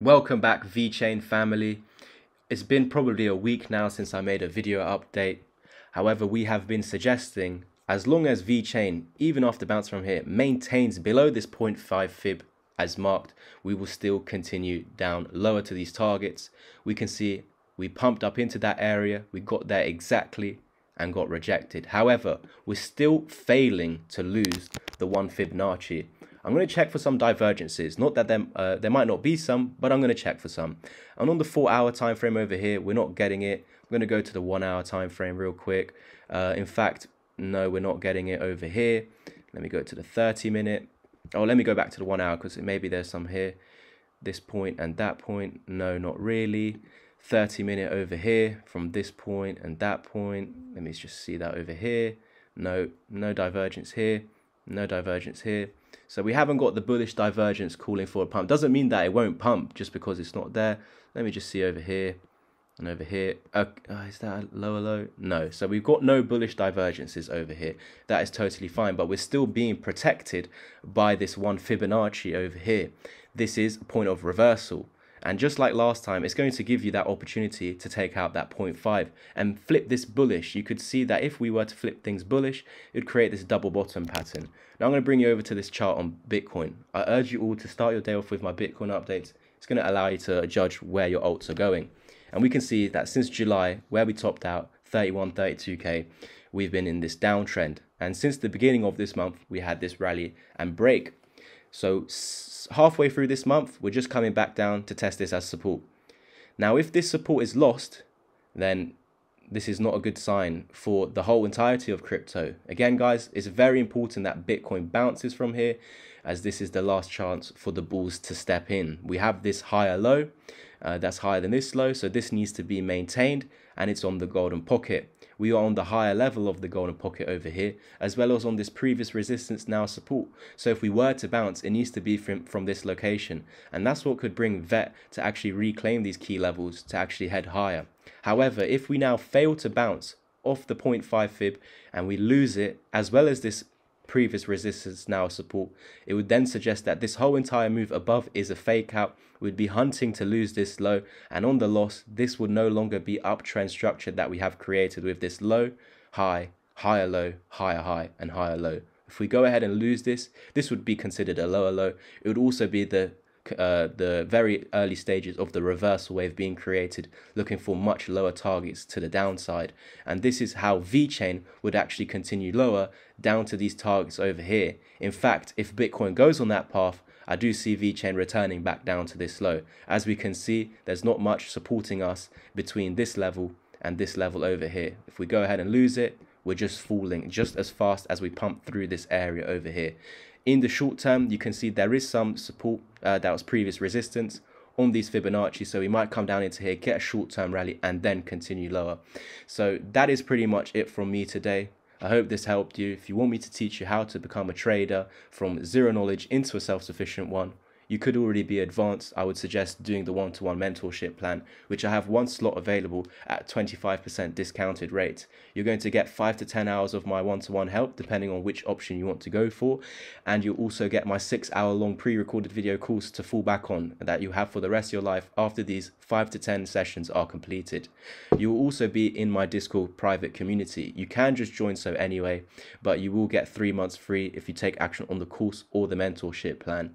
Welcome back VeChain family. It's been probably a week now since I made a video update. However, we have been suggesting as long as VeChain, even after bounce from here, maintains below this 0.5 fib as marked, we will still continue down lower to these targets. We can see we pumped up into that area, we got there exactly and got rejected. However, we're still failing to lose the one Fibonacci I'm going to check for some divergences. Not that there, uh, there might not be some, but I'm going to check for some. And on the four hour time frame over here, we're not getting it. I'm going to go to the one hour time frame real quick. Uh, in fact, no, we're not getting it over here. Let me go to the 30 minute. Oh, let me go back to the one hour because maybe there's some here. This point and that point. No, not really. 30 minute over here from this point and that point. Let me just see that over here. No, no divergence here. No divergence here. So we haven't got the bullish divergence calling for a pump. Doesn't mean that it won't pump just because it's not there. Let me just see over here and over here. Uh, is that a lower low? No. So we've got no bullish divergences over here. That is totally fine, but we're still being protected by this one Fibonacci over here. This is a point of reversal. And just like last time, it's going to give you that opportunity to take out that 0.5 and flip this bullish. You could see that if we were to flip things bullish, it would create this double bottom pattern. Now I'm going to bring you over to this chart on Bitcoin. I urge you all to start your day off with my Bitcoin updates. It's going to allow you to judge where your alts are going. And we can see that since July, where we topped out 31, 32k, we've been in this downtrend. And since the beginning of this month, we had this rally and break. So halfway through this month, we're just coming back down to test this as support. Now, if this support is lost, then this is not a good sign for the whole entirety of crypto. Again, guys, it's very important that Bitcoin bounces from here as this is the last chance for the bulls to step in. We have this higher low uh, that's higher than this low, so this needs to be maintained and it's on the golden pocket we are on the higher level of the golden pocket over here, as well as on this previous resistance now support. So if we were to bounce, it needs to be from, from this location. And that's what could bring VET to actually reclaim these key levels to actually head higher. However, if we now fail to bounce off the 0.5 fib and we lose it, as well as this previous resistance now support, it would then suggest that this whole entire move above is a fake out. We'd be hunting to lose this low, and on the loss, this would no longer be uptrend structure that we have created with this low, high, higher low, higher high, and higher low. If we go ahead and lose this, this would be considered a lower low. It would also be the uh, the very early stages of the reversal wave being created, looking for much lower targets to the downside. And this is how VeChain would actually continue lower down to these targets over here. In fact, if Bitcoin goes on that path, I do see VeChain returning back down to this low. As we can see, there's not much supporting us between this level and this level over here. If we go ahead and lose it, we're just falling just as fast as we pump through this area over here. In the short term, you can see there is some support uh, that was previous resistance on these Fibonacci. So we might come down into here, get a short-term rally, and then continue lower. So that is pretty much it from me today. I hope this helped you. If you want me to teach you how to become a trader from zero knowledge into a self-sufficient one, you could already be advanced, I would suggest doing the one-to-one mentorship plan, which I have one slot available at 25% discounted rate. You're going to get 5 to 10 hours of my one-to-one help, depending on which option you want to go for. And you'll also get my 6-hour long pre-recorded video course to fall back on that you have for the rest of your life after these 5 to 10 sessions are completed. You will also be in my Discord private community. You can just join so anyway, but you will get 3 months free if you take action on the course or the mentorship plan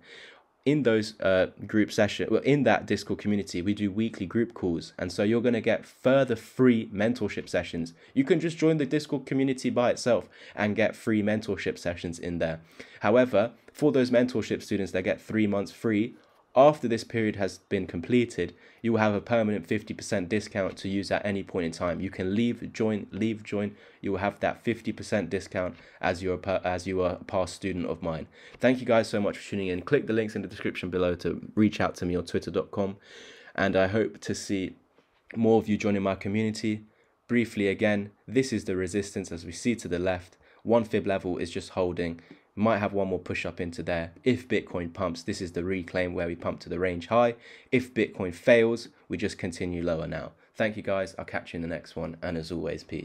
in those uh, group session, well, in that Discord community, we do weekly group calls, and so you're going to get further free mentorship sessions. You can just join the Discord community by itself and get free mentorship sessions in there. However, for those mentorship students that get three months free, after this period has been completed, you will have a permanent 50% discount to use at any point in time. You can leave, join, leave, join. You will have that 50% discount as you're a, as you are a past student of mine. Thank you guys so much for tuning in. Click the links in the description below to reach out to me on twitter.com. And I hope to see more of you joining my community. Briefly again, this is the resistance as we see to the left. One fib level is just holding might have one more push up into there. If Bitcoin pumps, this is the reclaim where we pump to the range high. If Bitcoin fails, we just continue lower now. Thank you guys. I'll catch you in the next one. And as always, peace.